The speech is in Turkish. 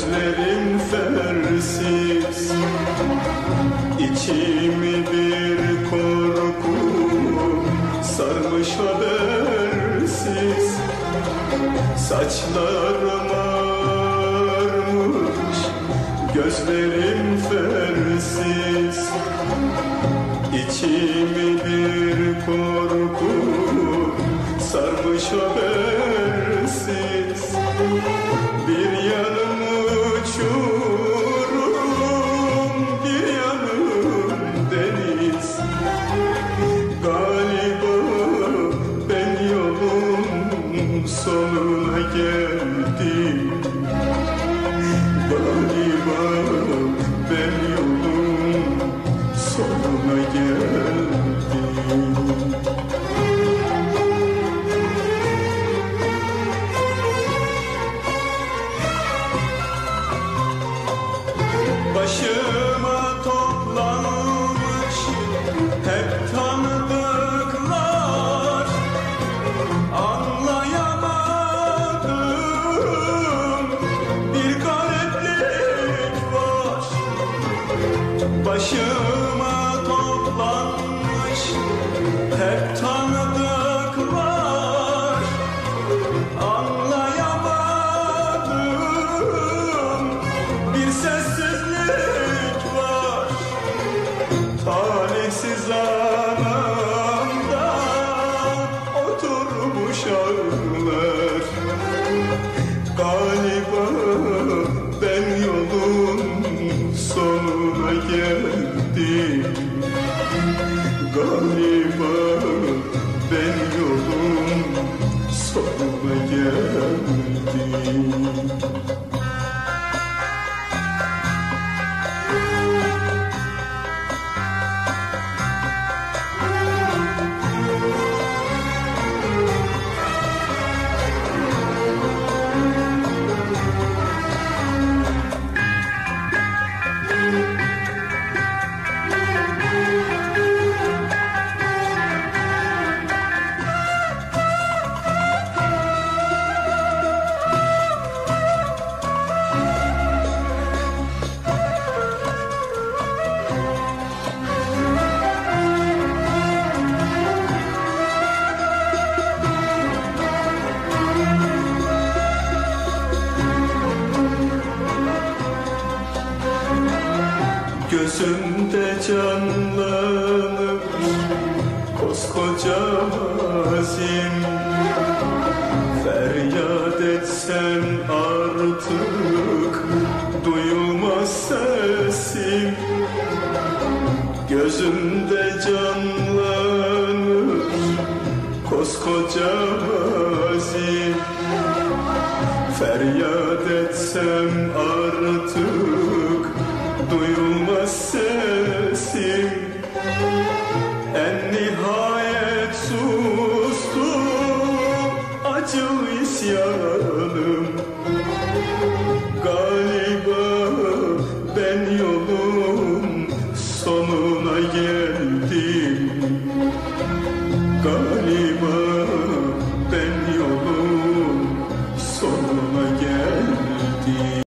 Gözlerim fersiz. İçimi bir korku Sarmış habersiz Saçlarım ağarmış Gözlerim fersiz. İçimi bir korku sarmış habersiz Bir yanım Başıma geldim Galiba ben yolun sonuna geldim Gözümde canlanır koskoca hazim Feryat etsen artık duyulmaz sesim. Gözümde canlanır koskoca hazim Feryat etsem artık duyulmaz sesim. En nihayet sustu acıl isyanım.